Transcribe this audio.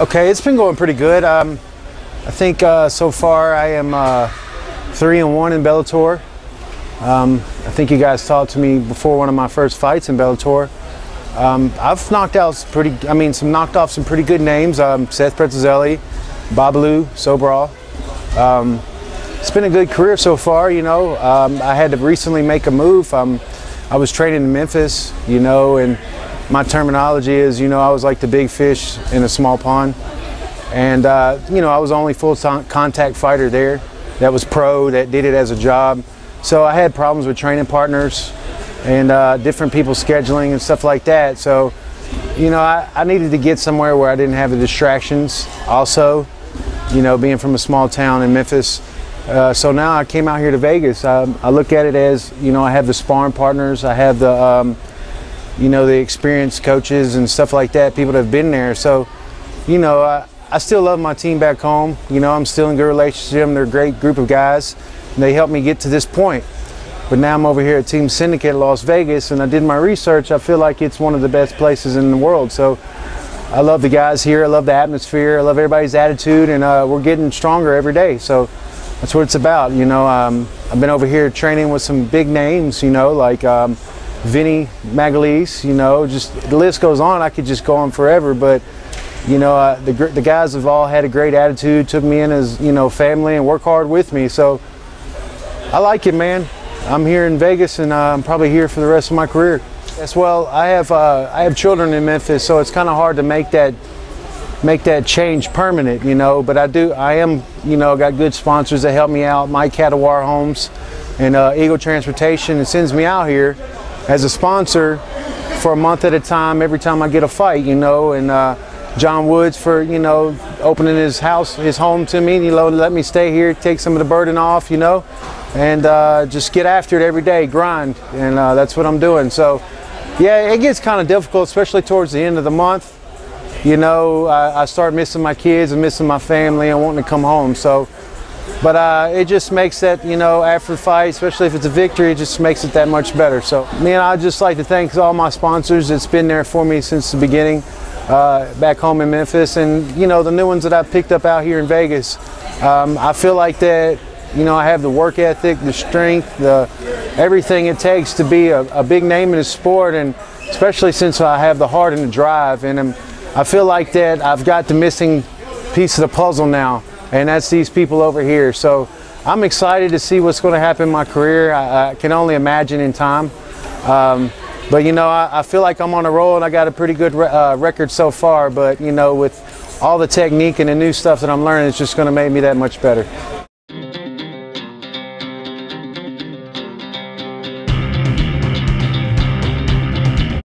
Okay, it's been going pretty good. Um, I think uh, so far I am uh, three and one in Bellator. Um, I think you guys talked to me before one of my first fights in Bellator. Um, I've knocked out some pretty, I mean, some knocked off some pretty good names. Um, Seth Petruzelli, Babalu, Sobral. Um, it's been a good career so far. You know, um, I had to recently make a move. I was training in Memphis, you know, and my terminology is, you know, I was like the big fish in a small pond. And, uh, you know, I was the only full contact fighter there that was pro, that did it as a job. So I had problems with training partners and uh, different people scheduling and stuff like that. So, you know, I, I needed to get somewhere where I didn't have the distractions also, you know, being from a small town in Memphis. Uh, so now I came out here to Vegas. Um, I look at it as, you know, I have the sparring partners, I have the, um, you know, the experienced coaches and stuff like that, people that have been there. So, you know, I, I still love my team back home. You know, I'm still in good relationship. They're a great group of guys. They helped me get to this point. But now I'm over here at Team Syndicate Las Vegas, and I did my research. I feel like it's one of the best places in the world. So I love the guys here. I love the atmosphere. I love everybody's attitude, and uh, we're getting stronger every day. So that's what it's about. You know, um, I've been over here training with some big names. You know, like um, Vinny Magalhaes. You know, just the list goes on. I could just go on forever, but you know, uh, the, the guys have all had a great attitude, took me in as, you know, family and work hard with me. So I like it, man. I'm here in Vegas and uh, I'm probably here for the rest of my career. As well, I have, uh, I have children in Memphis, so it's kind of hard to make that, make that change permanent, you know, but I do, I am, you know, got good sponsors that help me out, Mike Catawar Homes and uh, Eagle Transportation and sends me out here as a sponsor for a month at a time every time I get a fight, you know, and uh, John Woods for you know opening his house, his home to me. You know, let me stay here, take some of the burden off. You know, and uh, just get after it every day, grind, and uh, that's what I'm doing. So, yeah, it gets kind of difficult, especially towards the end of the month. You know, I, I start missing my kids and missing my family and wanting to come home. So, but uh, it just makes that you know after the fight, especially if it's a victory, it just makes it that much better. So, man, I'd just like to thank all my sponsors. It's been there for me since the beginning uh, back home in Memphis, and you know the new ones that I picked up out here in Vegas. Um, I feel like that. You know, I have the work ethic, the strength, the everything it takes to be a, a big name in the sport, and especially since I have the heart and the drive, and I'm, I feel like that I've got the missing piece of the puzzle now, and that's these people over here. So I'm excited to see what's going to happen in my career. I, I can only imagine in time. Um, but you know, I, I, feel like I'm on a roll and I got a pretty good re uh, record so far. But you know, with all the technique and the new stuff that I'm learning, it's just going to make me that much better.